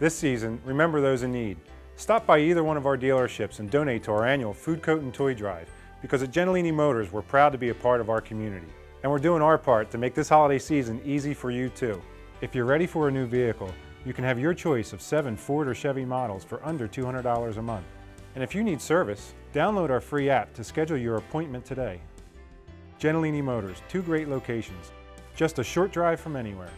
This season, remember those in need. Stop by either one of our dealerships and donate to our annual Food Coat and Toy Drive because at Gentilini Motors, we're proud to be a part of our community. And we're doing our part to make this holiday season easy for you too. If you're ready for a new vehicle, you can have your choice of seven Ford or Chevy models for under $200 a month. And if you need service, download our free app to schedule your appointment today. Gentilini Motors, two great locations, just a short drive from anywhere.